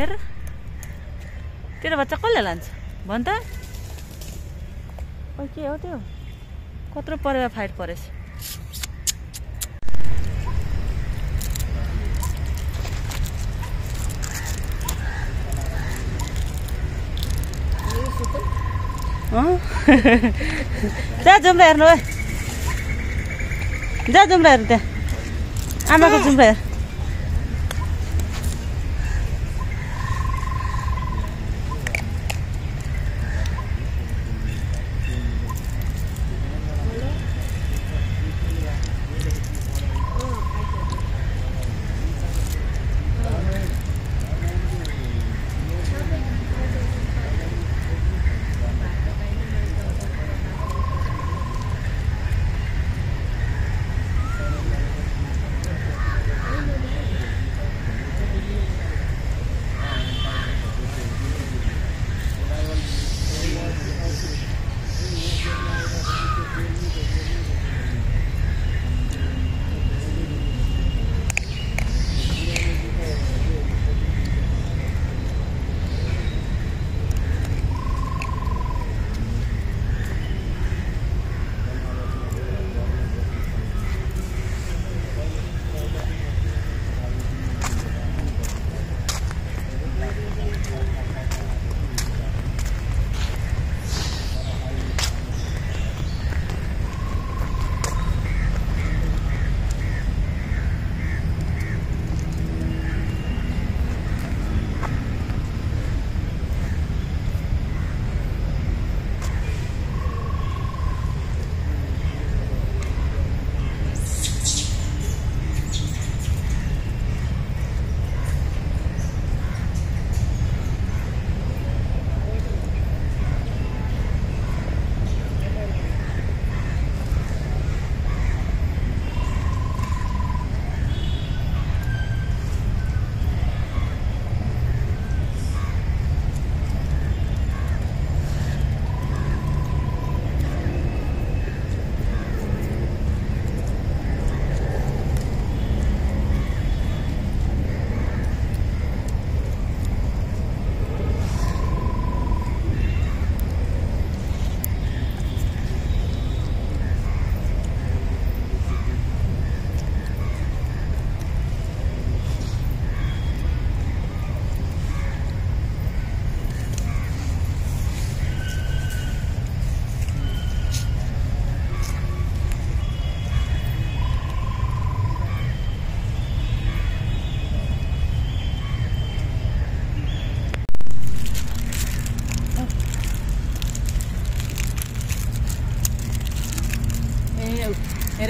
हेर तेरो बच्चा कसले लान्छ भन् त के हो त्यो कत्रो परेवा फाइट परेछ? जा जुम्रा हेर्नु है जा जुम्रा हेर्नु त्यहाँ आमाको जुम्रा हेर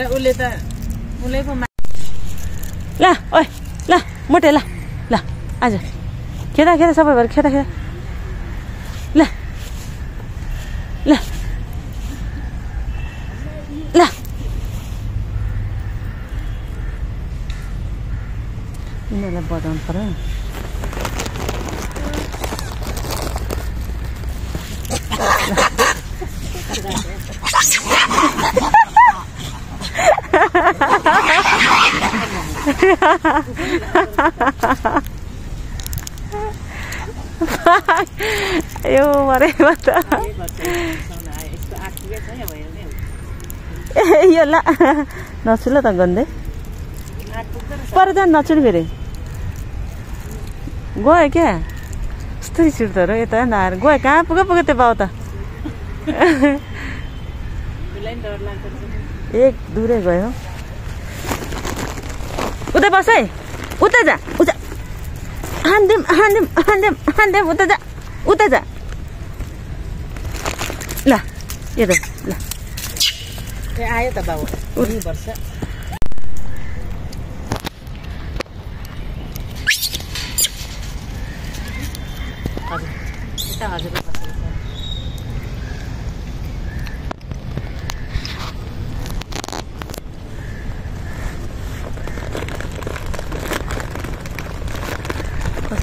हेर उसले त उसले पो ल ओइ ल मोटे ल ल आज। खेदा खेदा सबै भएर खेदा खेदा। ल ल ल। यिनीहरूलाई बजाउनु पऱ्यो यो मरेमा त ए यो ला नछुल त गन्दै पर जान नछुल फेरि गयो क्या यस्तो उठ्दो रहेछ यता नआएर गयो कहाँ पुग्यो पुग्यो त्यो बाउ त एक दुरै गयो उतै बस है उता जा उता हान्दिम हान्दिम हान्दिम हान्दिम उता जा उता जा ल यो त ल ए आयो त बाउ उनी वर्ष हजुर यता हजुर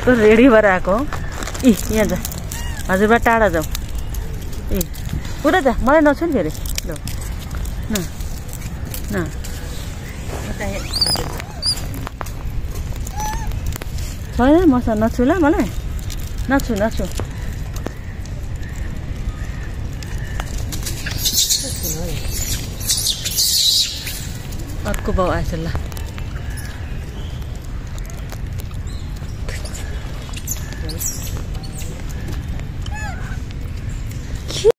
कस्तो रेडी भएर आएको हो इ यहाँ जा. हजुरबा टाढा जाऊ. ए उता जा? मलाई नछुन् फेरि ल. न. न. छैन मसँग नछु ल मलाई नछु नछु अर्को बाउ आएछ ल